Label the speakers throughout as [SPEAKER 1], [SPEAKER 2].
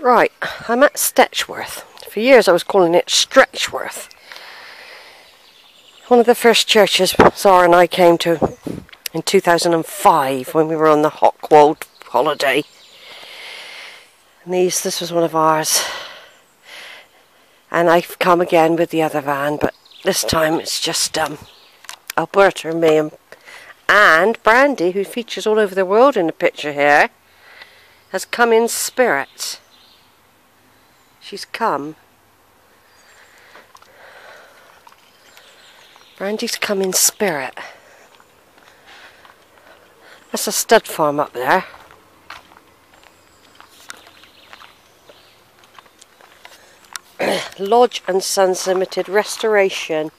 [SPEAKER 1] Right, I'm at Stetchworth. For years I was calling it Stretchworth. One of the first churches Zara and I came to in 2005 when we were on the Hockwold holiday. And these, this was one of ours. And I've come again with the other van, but this time it's just um, Alberta and me and, and Brandy, who features all over the world in the picture here, has come in spirit. She's come. Brandy's come in spirit. That's a stud farm up there. Lodge and Sons Limited Restoration.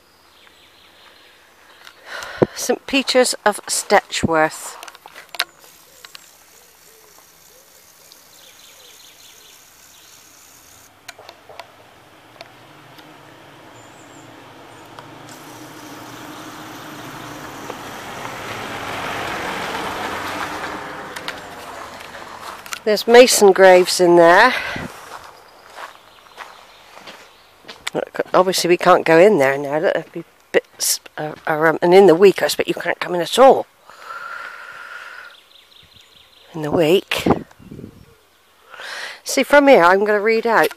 [SPEAKER 1] St Peter's of Stetchworth. There's mason graves in there. Obviously we can't go in there now. That'd be bits, uh, um, and in the week I expect you can't come in at all. In the week. See, from here I'm going to read out.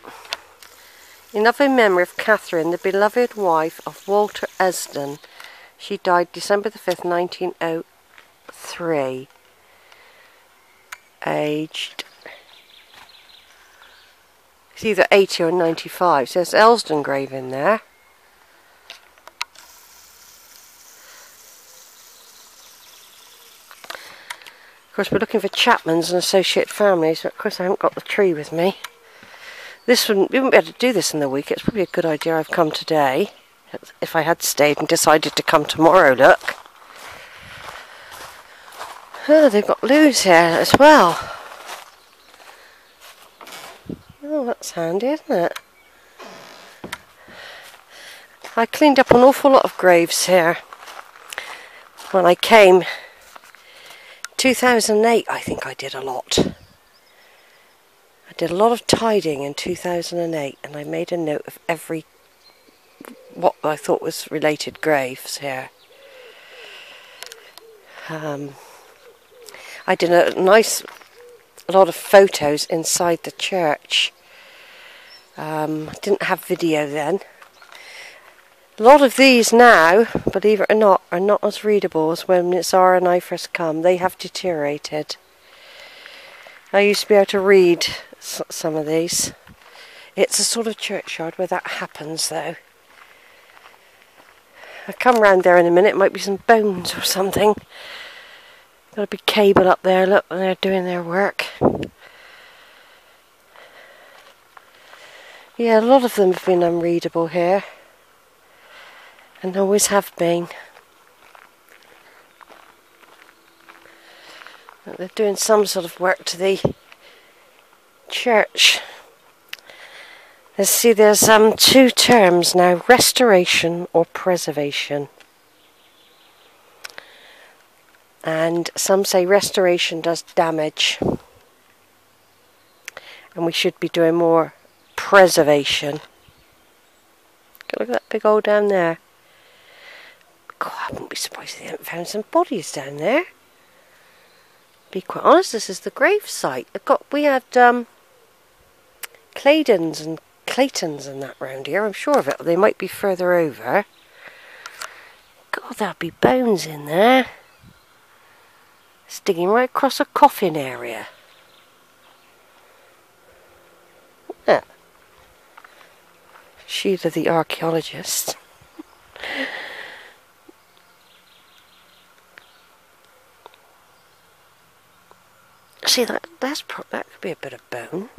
[SPEAKER 1] In loving memory of Catherine, the beloved wife of Walter Elsden. She died December the 5th, 1903 aged. It's either 80 or 95 so there's Elsden grave in there. Of course we're looking for Chapmans and associate families but of course I haven't got the tree with me. This we wouldn't be able to do this in the week. It's probably a good idea I've come today if I had stayed and decided to come tomorrow look Oh, they've got loos here as well. Oh, that's handy, isn't it? I cleaned up an awful lot of graves here when I came. 2008, I think I did a lot. I did a lot of tidying in 2008 and I made a note of every what I thought was related graves here. Um, I did a nice lot of photos inside the church. Um, didn't have video then. A lot of these now, believe it or not, are not as readable as when Zara and I first come. They have deteriorated. I used to be able to read some of these. It's a sort of churchyard where that happens though. I'll come round there in a minute, might be some bones or something. Got a big cable up there, look, they're doing their work. Yeah, a lot of them have been unreadable here. And always have been. They're doing some sort of work to the church. Let's see, there's um, two terms now, restoration or preservation. And some say restoration does damage. And we should be doing more preservation. Look at that big hole down there. God, I wouldn't be surprised if they haven't found some bodies down there. Be quite honest this is the grave site. I've got we had um, Claydons and Claytons and that round here. I'm sure of it. They might be further over. God there'll be bones in there sticking right across a coffin area. Yeah. Sheila the archaeologist. See that that's that could be a bit of bone.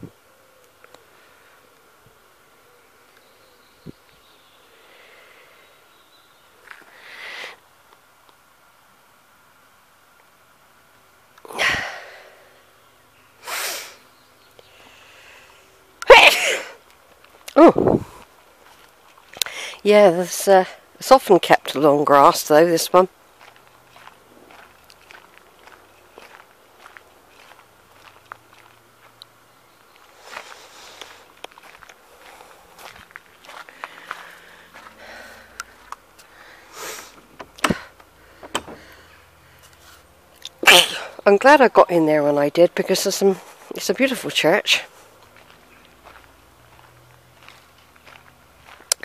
[SPEAKER 1] Yeah, uh, it's often kept long grass though, this one. I'm glad I got in there when I did because it's a beautiful church.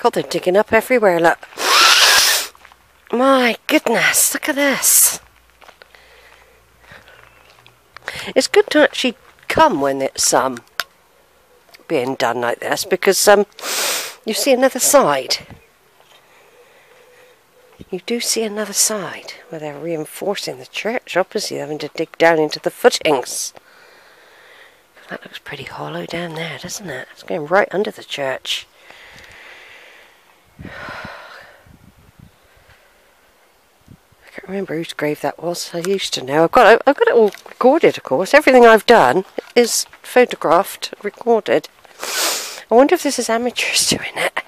[SPEAKER 1] God, they're digging up everywhere, look. My goodness, look at this. It's good to actually come when it's um being done like this because um you see another side. You do see another side where they're reinforcing the church, obviously having to dig down into the footings. That looks pretty hollow down there, doesn't it? It's going right under the church. I can't remember whose grave that was. I used to know. I've got I've got it all recorded, of course. Everything I've done is photographed, recorded. I wonder if this is amateurs doing it.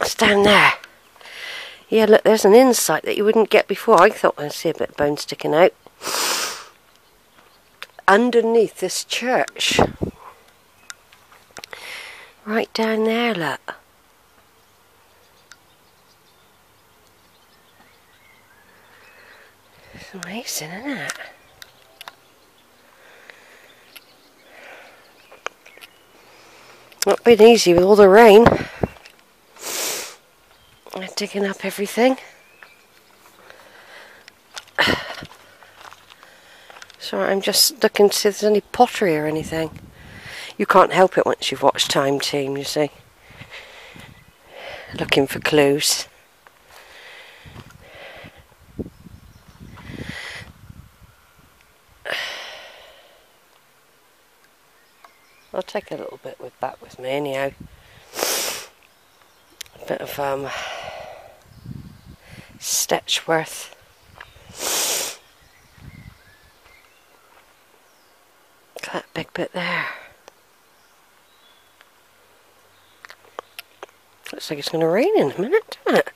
[SPEAKER 1] It's down there. Yeah, look, there's an insight that you wouldn't get before. I thought I'd see a bit of bone sticking out. Underneath this church. Right down there, look. Amazing, isn't it? Not been easy with all the rain. They're digging up everything. So I'm just looking to see if there's any pottery or anything. You can't help it once you've watched Time Team, you see. Looking for clues. I'll take a little bit with that with me anyhow. A bit of um, Stetchworth. That big bit there. Looks like it's going to rain in a minute, doesn't it?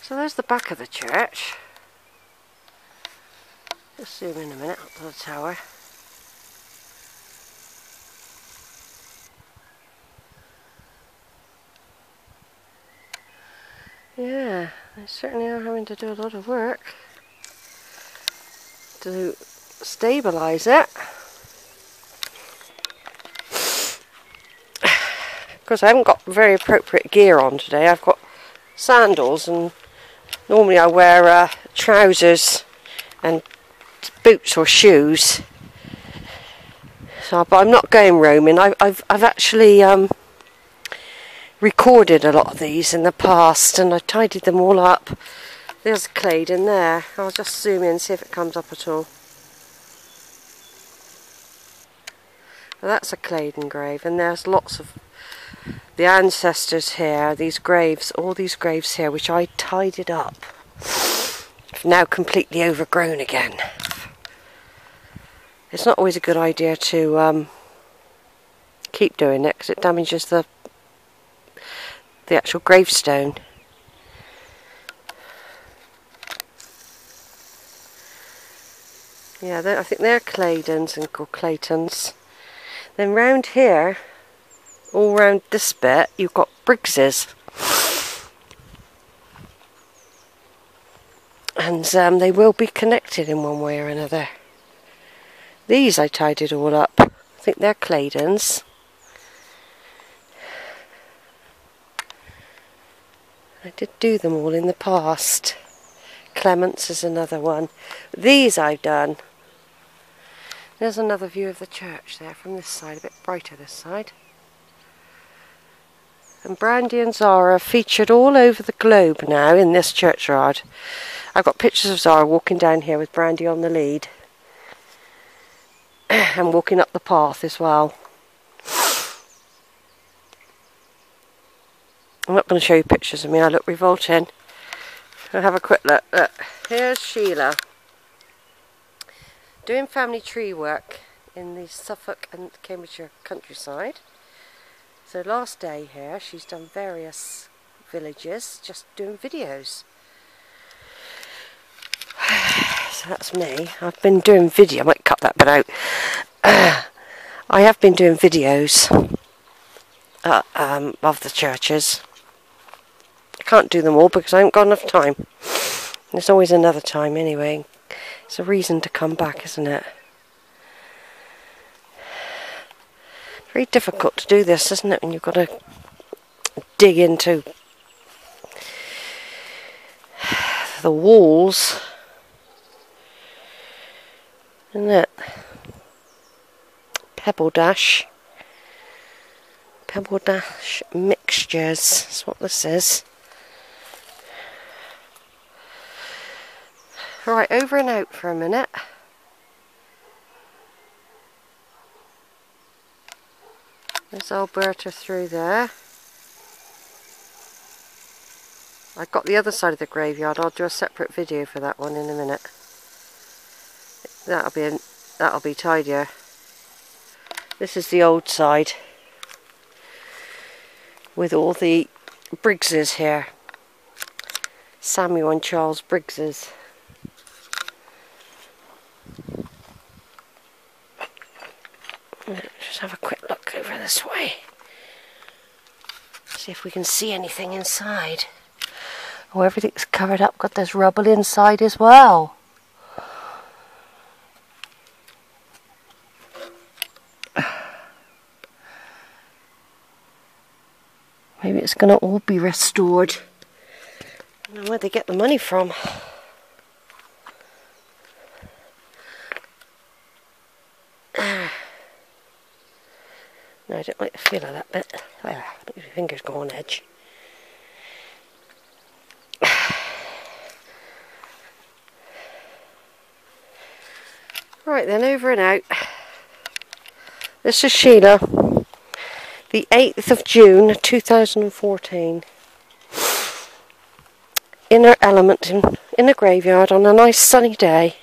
[SPEAKER 1] So there's the back of the church. Zoom in a minute up to the tower. Yeah, they certainly are having to do a lot of work to stabilise it. Because I haven't got very appropriate gear on today. I've got sandals and normally I wear uh, trousers and boots or shoes. So, but I'm not going roaming. I, I've I've actually um, recorded a lot of these in the past and I tidied them all up. There's a Claydon there. I'll just zoom in and see if it comes up at all. Well, that's a Claydon grave and there's lots of the ancestors here, these graves, all these graves here which I tidied up. Now completely overgrown again. It's not always a good idea to um, keep doing it because it damages the the actual gravestone. Yeah, I think they're Claydons and or Claytons. Then round here, all round this bit, you've got Briggses. And um, they will be connected in one way or another. These I tidied all up. I think they're Claydons. I did do them all in the past. Clements is another one. These I've done. There's another view of the church there from this side, a bit brighter this side. And Brandy and Zara are featured all over the globe now in this churchyard. I've got pictures of Zara walking down here with Brandy on the lead. and walking up the path as well. I'm not going to show you pictures of me, I look revolting. I'll have a quick look. Look, here's Sheila doing family tree work in the Suffolk and Cambridgeshire countryside. So last day here, she's done various villages, just doing videos. that's me. I've been doing video. I might cut that bit out. I have been doing videos uh, um, of the churches. I can't do them all because I haven't got enough time. There's always another time anyway. It's a reason to come back, isn't it? Very difficult to do this, isn't it, when you've got to dig into the walls. Isn't it? Pebble Dash. Pebble Dash Mixtures. That's what this is. Right, over and out for a minute. There's Alberta through there. I've got the other side of the graveyard. I'll do a separate video for that one in a minute. That'll be that'll be tidier. This is the old side with all the Briggses here. Samuel and Charles Briggses. Just have a quick look over this way. See if we can see anything inside. Oh, everything's covered up. Got this rubble inside as well. Maybe it's going to all be restored. I don't know where they get the money from. No, I don't like the feel of that bit. Ah, your fingers go on edge. Right then, over and out. This is Sheila. The 8th of June 2014. In her element in, in a graveyard on a nice sunny day.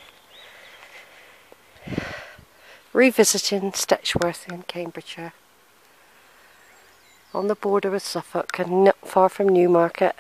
[SPEAKER 1] Revisiting Stetchworth in Cambridgeshire on the border with Suffolk and not far from Newmarket.